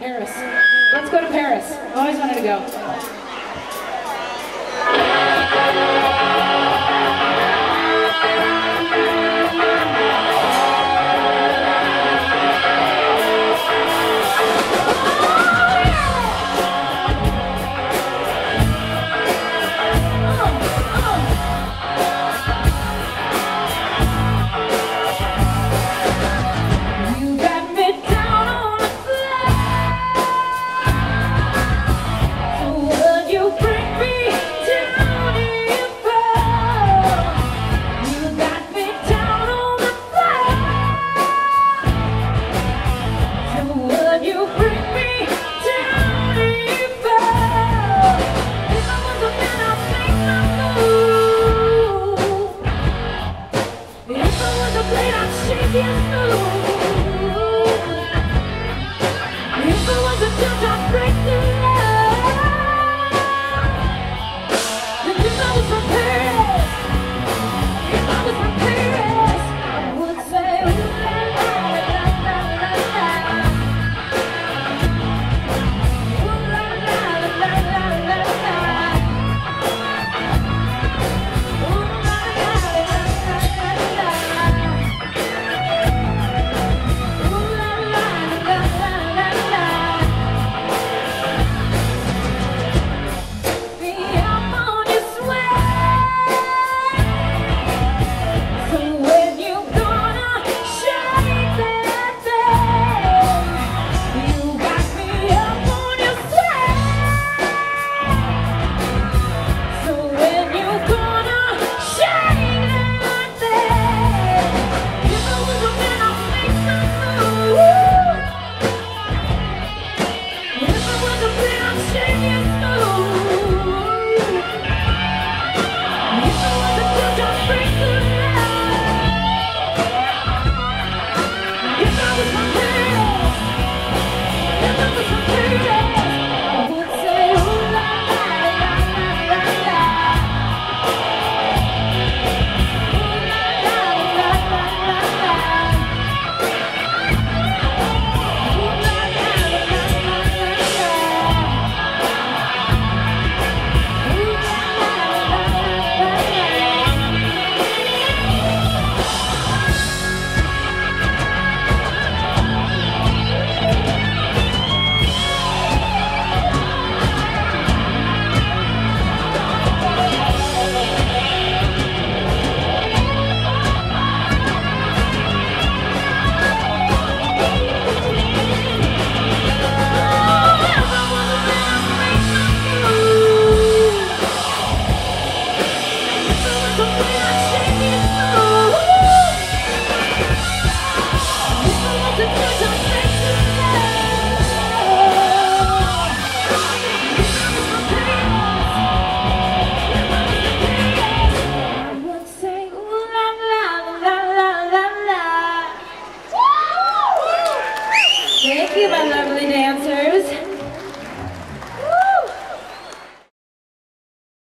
Paris. Let's go to Paris. Always wanted to go. Let us shake his mood. que valorar